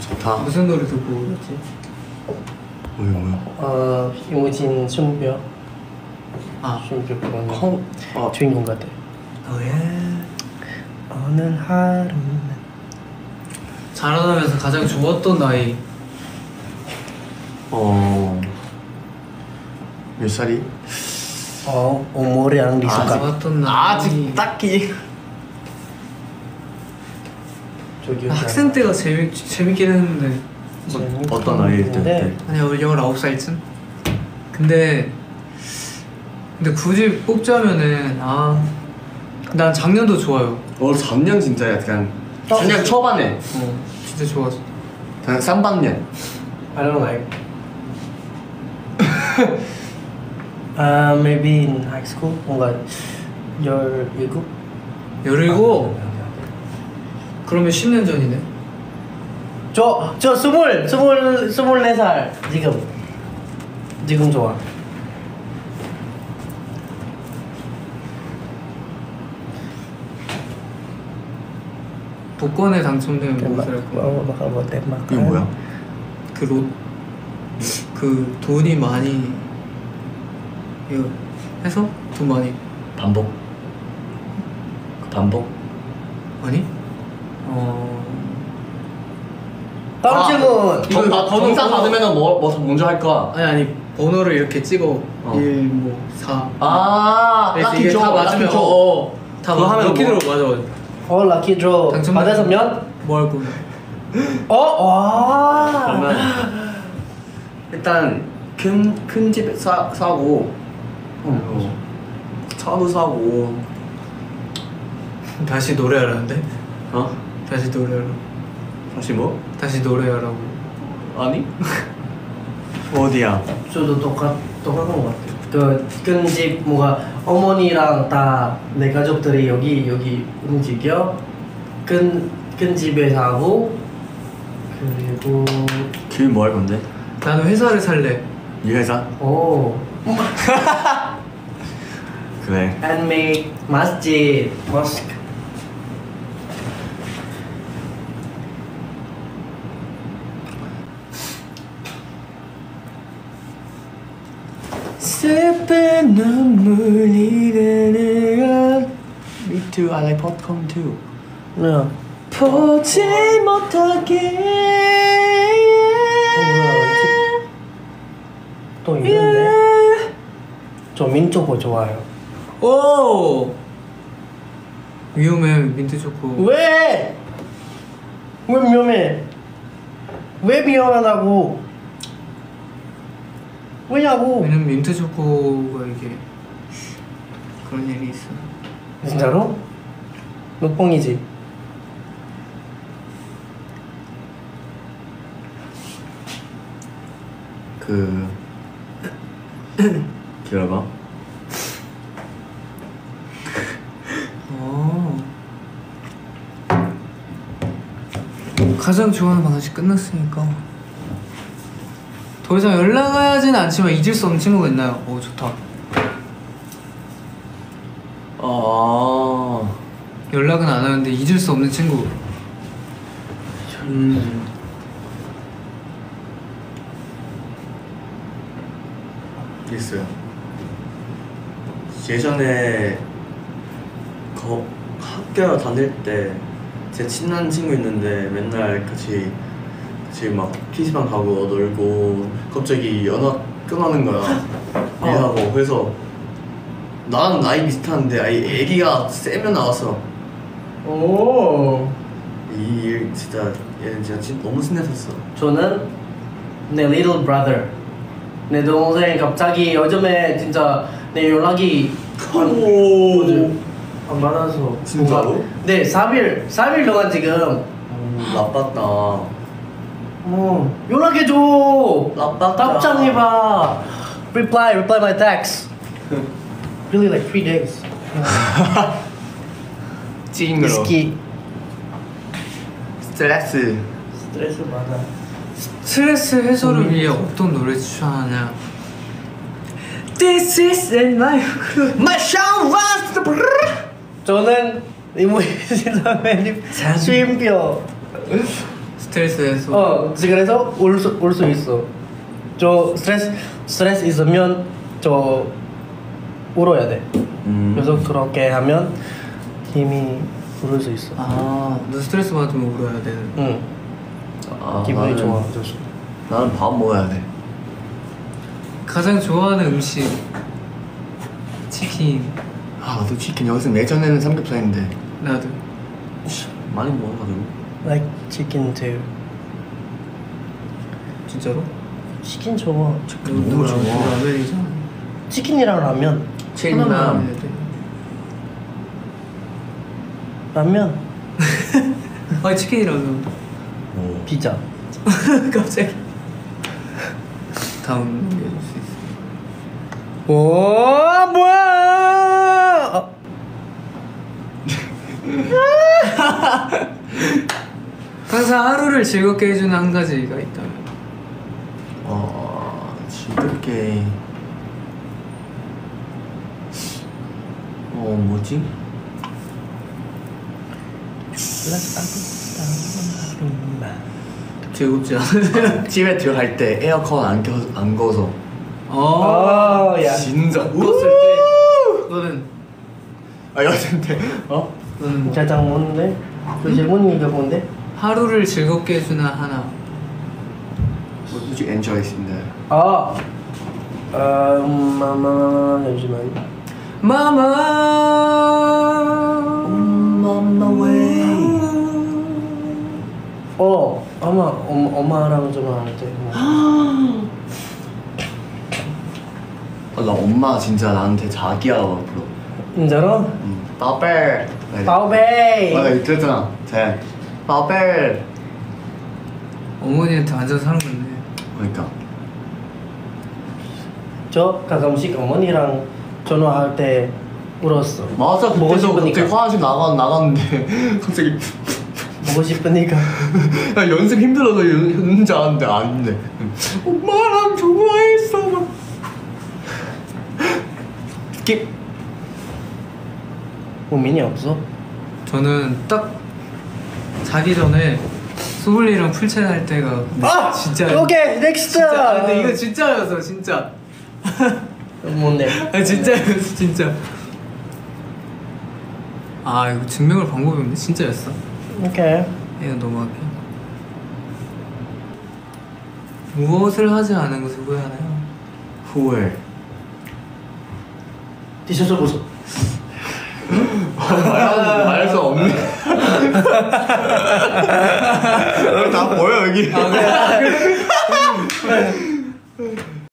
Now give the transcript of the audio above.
좋다. 무슨 노래 듣고 그랬지? 뭐야 뭐야? 어 이무진 숨벼 아 숨벼 그거는 컴. 아 주인공 같아 너의 오늘 하루는 자라나면서 가장 좋았던 나이 어. 몇 살이? 어 disuka 좋았던 나이 아직 딱히. 저기 학생 때가 재밌, 재밌긴 했는데. 어떤 나이일 때? 근데 아니 19살쯤? 근데 근데 굳이 뽑자면은 아난 작년도 좋아요. 어 작년 진짜 약간 어. 작년 초반에. 어 진짜 좋았어. 한 3학년. I don't like. uh, maybe in high school? 뭔가 열일곱? 17? 그러면 10년 전이네? 저, 저 스물, 스물, 스물네 살 지금. 지금 좋아. 복권에 당첨되면 뭐 살 거야 oh, bakal buat tembak 이거 뭐야? 그 로, 그 돈이 많이 이거 해서 돈 많이? 반복? 그 반복? 아니? 어 다음 질문 이거 이거 번호, 정상 번호. 받으면은 뭐, 뭐 먼저 할 거야? 아니 아니 번호를 이렇게 찍어 어. 1, 뭐 4. 아 럭키 이게 줘다 맞으면 줘 어, 다 그거 맞- 하면 럭키 뭐? 들어 맞아 lucky draw 당첨 받았으면 뭐할 거야? 어? 와 그러면 일단 큰큰집 사고 어, 차도 사고 다시 노래하라는데? 어? 다시 노래하라. 다시 뭐? 다시 노래하라고. 아니 어디야? 저도 똑같, 똑같은 것 같아요 그큰집 뭔가 어머니랑 다 내 가족들이 여기 여기 움직여 큰, 큰 집에 사고 그리고 길 뭐 할 건데? 나는 회사를 살래. 이 회사? 오 그래 and make masjid mosque 슬픈 눈물이 되는 Me too, I like popcorn too 네. 보지 못하게 어, 또 있는데? 저 민초코 좋아해요 오. 위험해 민트 초코. 왜? 왜 위험해? 왜 위험하다고? 왜냐고? 왜냐면 민트 초코가 이게 그런 일이 있어. 진짜로? 녹봉이지? 그 기다려봐 어. 가장 좋아하는 방식 끝났으니까 더 이상 연락하진 않지만 잊을 수 없는 친구가 있나요? 오 좋다. 아 연락은 안 하는데 잊을 수 없는 친구. 음. 있어요. 예전에 거 학교 다닐 때 제 친한 친구 있는데 맨날 같이 같이 막 PC방 가고 놀고 갑자기 연락 끊하는 거야. 얘하고 그래서 나는 나이 비슷한데 아이 애기가 세면 나왔어. 오이일 진짜 얘는 진짜 진- 너무 신났었어. 저는 내 little brother 내 동생 갑자기 요즘에 진짜 내 연락이 안, 안 받아서 진짜로? 뭔가- 네 3일 3일 동안 지금 음, 나빴다. 어 연락해줘 나빴다. 답장 해봐 reply reply my text really like three days 찡으로. 스키 스트레스. 스트레스 받아 스트레스 해소를 위해 어떤 노래 추천하냐? This is in my My show runs the 저는 이모이신 선배님 쉼표 스트레스에서 어 그래서 울수울수 있어 저 스트레스 스트레스 있으면 저 울어야 돼 음. 그래서 그렇게 하면 힘이 부를 수 있어 아, 너 스트레스 받으면 울어야 되는. 응 아, 기분이 나는- 좋아져서 나는 밥 먹어야 돼. 가장 좋아하는 음식 치킨. 아, 나도 치킨 여기서 예전에는 삼겹살인데 나도. 많이 먹어가지고. Like chicken too 진짜로? 치킨 좋아 너무 좋아. 라면이잖아. 치킨이랑 라면 체인남. 라면 아 치킨이라면 오. 피자 갑자기. 다음 넘겨줄 수 있어. 오 뭐야 어, 항상 하루를 즐겁게 해주는 한 가지가 있다면. 어, 즐겁게. 어, 뭐지? 즐겁지 않으세요? 집에 들어갈 때 에어컨 안, 켜, 안 꺼서. 어. 어, 야. 진짜. 웃었을 때 너는 아, 여튼데. 어? 너는 뭐? 짜장 뭔데? 그 질문이가 뭔데? 하루를 즐겁게 해주는 하나. 뭐지? 엔조이스인데. 아, 음, 마마 잠시만. 마마. On my way. 어, 아마 엄, 엄마랑 좀 하는데. 뭐. 아, 나 엄마 진짜 나한테 자기야라고 불러. 진짜로? 응. 빠벨. 바오베이. 맞아, 그랬잖아. 잘. 빠벨. 어머니한테 완전 사랑받네. 그러니까. 저 가끔씩 어머니랑 전화할 때 울었어. 맞아, 보고 그때도 싶으니까. 갑자기 화장실 나가, 나갔는데 갑자기 보고 싶으니까. 야, 연습 힘들어서 연- 안 하는데 아닌데 엄마랑 좋아했어 막. 스킵 고민이 없어? 저는 딱 자기 전에 수블리랑 풀체 할 때가 아, 진짜 오케이 넥스트. 진짜 아, 근데 이거 진짜였어 진짜 뭔데? 아 진짜였어 진짜 아 이거 증명할 방법이 없네 진짜였어 오케이. 이거 너무하게 무엇을 하지 않은 것을 후회하나요? 후회 티셔츠 벗어. 말할 수 없네 다 보여 여기. 아 그래?